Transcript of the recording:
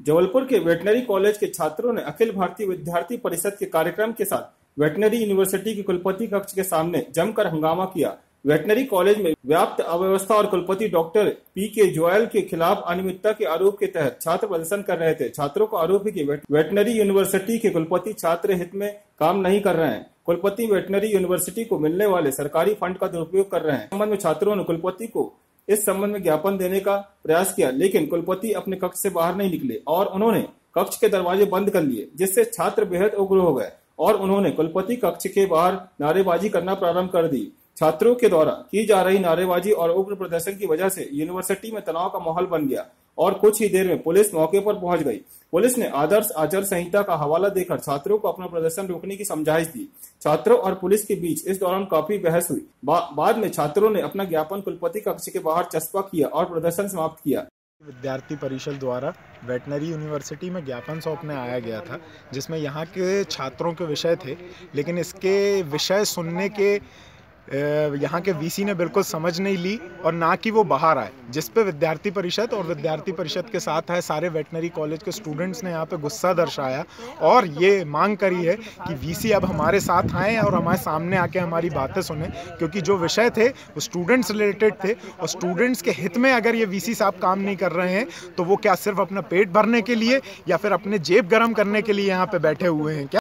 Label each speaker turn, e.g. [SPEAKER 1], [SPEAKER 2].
[SPEAKER 1] जबलपुर के veterinary college के छात्रों ने अखिल भारतीय विद्यार्थी परिषद के कार्यक्रम के साथ वेटनरी यूनिवर्सिटी के कुलपति कक्ष के सामने जमकर हंगामा किया। वेटनरी कॉलेज में व्याप्त अव्यवस्था और कुलपति डॉक्टर पी के जोयल के खिलाफ अनियमितता के आरोप के तहत छात्र प्रदर्शन कर रहे थे। छात्रों का आरोप है कि वेटनरी यूनिवर्सिटी के कुलपति छात्र हित में काम नहीं कर रहे हैं। कुलपति वेटनरी यूनिवर्सिटी को मिलने वाले सरकारी फंड का दुरुपयोग कर रहे हैं। संबंध में छात्रों ने कुलपति को इस संबंध में ज्ञापन देने का प्रयास किया, लेकिन कुलपति अपने कक्ष से बाहर नहीं निकले और उन्होंने कक्ष के दरवाजे बंद कर लिए, जिससे छात्र बेहद उग्र हो गए और उन्होंने कुलपति कक्ष के बाहर नारेबाजी करना प्रारंभ कर दी। छात्रों के द्वारा की जा रही नारेबाजी और उग्र प्रदर्शन की वजह से यूनिवर्सिटी में तनाव का माहौल बन गया। और कुछ ही देर में पुलिस मौके पर पहुँच गई। पुलिस ने आदर्श आचार संहिता का हवाला देकर छात्रों को अपना प्रदर्शन रोकने की समझाइश दी। छात्रों और पुलिस के बीच इस दौरान काफ़ी बहस हुई। बा, बाद में छात्रों ने अपना ज्ञापन कुलपति कक्ष के बाहर चस्पा किया और प्रदर्शन समाप्त किया।
[SPEAKER 2] विद्यार्थी परिषद द्वारा वेटनरी यूनिवर्सिटी में ज्ञापन सौंपने आया गया था जिसमें यहाँ के छात्रों के विषय थे लेकिन इसके विषय सुनने के यहाँ के वीसी ने बिल्कुल समझ नहीं ली और ना कि वो बाहर आए। जिस पे विद्यार्थी परिषद और विद्यार्थी परिषद के साथ है, सारे वेटनरी कॉलेज के स्टूडेंट्स ने यहाँ पे गुस्सा दर्शाया और ये मांग करी है कि वीसी अब हमारे साथ आए और हमारे सामने आके हमारी बातें सुने, क्योंकि जो विषय थे, वो स्टूडेंट्स रिलेटेड थे और स्टूडेंट्स के हित में अगर ये वीसी साहब काम नहीं कर रहे हैं तो वो क्या सिर्फ़ अपना पेट भरने के लिए या फिर अपने जेब गर्म करने के लिए यहाँ पर बैठे हुए हैं? क्या